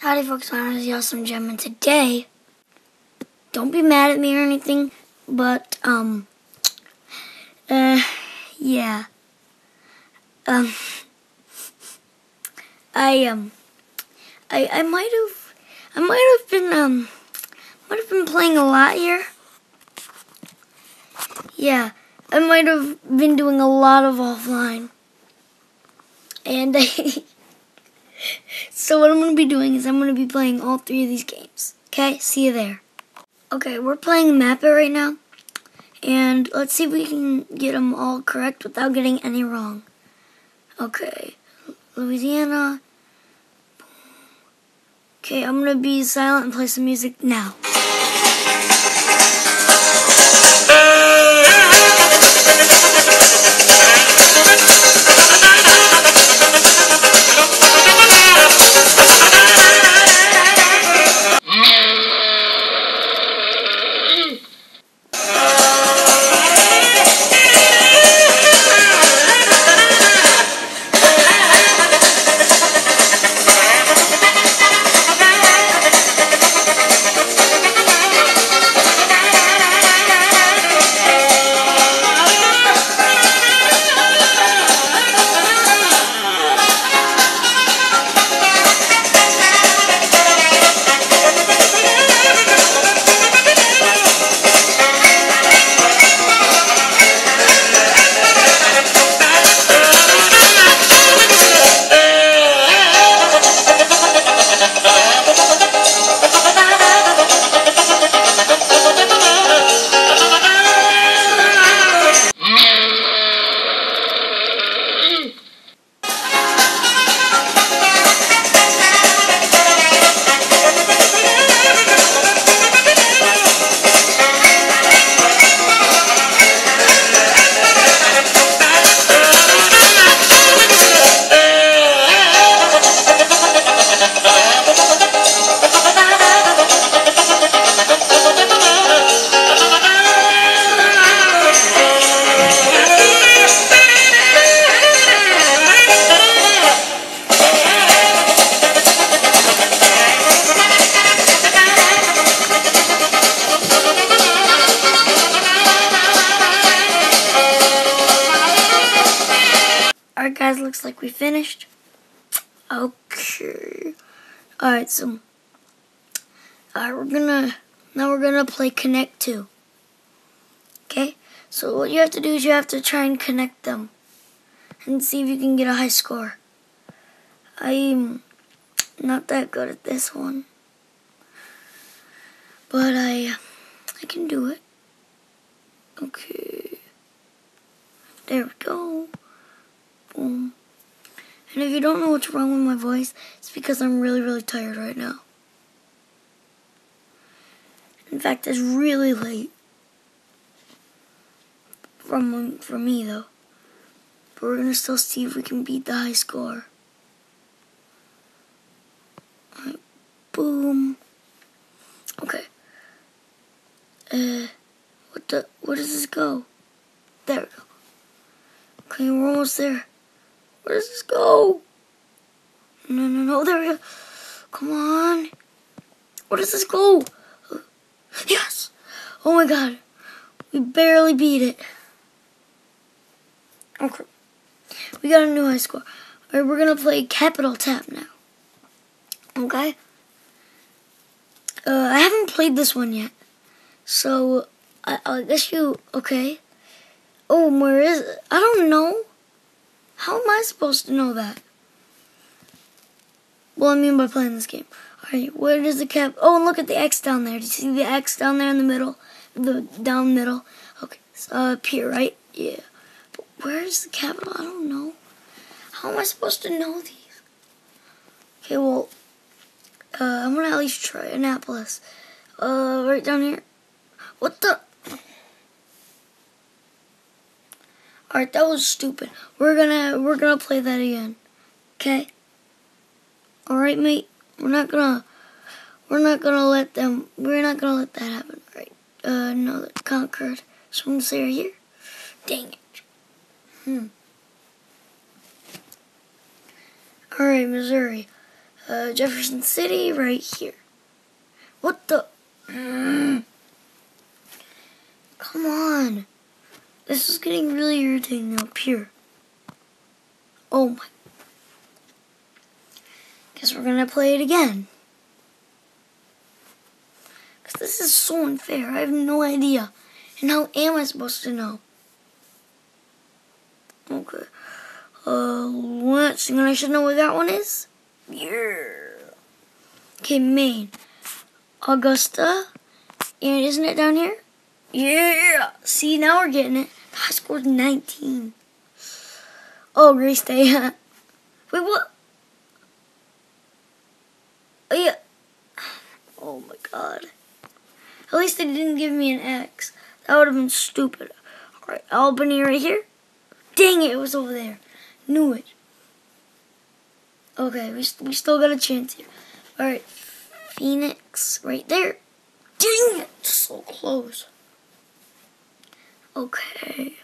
Howdy folks, my name is the Awesome Gem and today, don't be mad at me or anything, but, um, uh, yeah, um, I, um, I, I might have, I might have been, um, might have been playing a lot here. Yeah, I might have been doing a lot of offline. And I, so what I'm going to be doing is I'm going to be playing all three of these games. Okay, see you there. Okay, we're playing Map It right now. And let's see if we can get them all correct without getting any wrong. Okay, Louisiana. Okay, I'm going to be silent and play some music now. Like we finished. Okay. Alright, so Alright, we're gonna now we're gonna play connect two. Okay? So what you have to do is you have to try and connect them and see if you can get a high score. I'm not that good at this one. But I I can do it. Okay. There we go. And if you don't know what's wrong with my voice, it's because I'm really, really tired right now. In fact, it's really late. From, for me, though. But we're going to still see if we can beat the high score. Alright, boom. Okay. Uh, what the, where does this go? There we go. Okay, we're almost there. Where does this go? No, no, no. There we go. Come on. Where does this go? Yes. Oh my god. We barely beat it. Okay. We got a new high score. Alright, we're to play Capital Tap now. Okay? Uh, I haven't played this one yet. So, I, I guess you... Okay. Oh, where is it? I don't know. I supposed to know that? Well, I mean by playing this game. Alright, where does the cap... Oh, and look at the X down there. Do you see the X down there in the middle? The down middle? Okay, uh, up here, right? Yeah. But where's the capital? I don't know. How am I supposed to know these? Okay, well, uh, I'm gonna at least try Annapolis. Uh, right down here. What the... Alright, that was stupid. We're gonna we're gonna play that again. Okay? Alright, mate. We're not gonna we're not gonna let them we're not gonna let that happen. Alright. Uh no that Concord. So I'm gonna say right here. Dang it. Hmm. Alright, Missouri. Uh, Jefferson City, right here. What the? Come on. This is getting really irritating up here. Oh my. Guess we're gonna play it again. Because this is so unfair. I have no idea. And how am I supposed to know? Okay. Uh, next thing I should know what that one is? Yeah. Okay, Maine. Augusta. And isn't it down here? Yeah. See, now we're getting it. I scored 19. Oh, Grace Day. Wait, what? Oh, yeah. Oh, my God. At least they didn't give me an X. That would have been stupid. Alright, Albany right here. Dang it, it was over there. Knew it. Okay, we, we still got a chance here. Alright, Phoenix right there. Dang it, so close. Okay.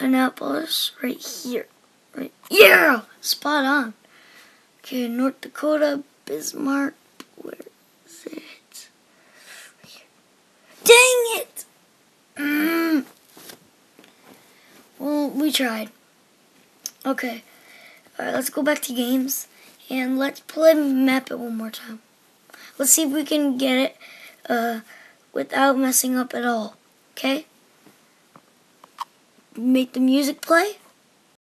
Annapolis right here. Right. Yeah! Spot on. Okay, North Dakota, Bismarck. Where is it? Dang it! Mm. Well, we tried. Okay. Alright, let's go back to games. And let's play map it one more time. Let's see if we can get it uh, without messing up at all. Okay? Make the music play.